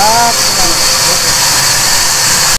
Ah.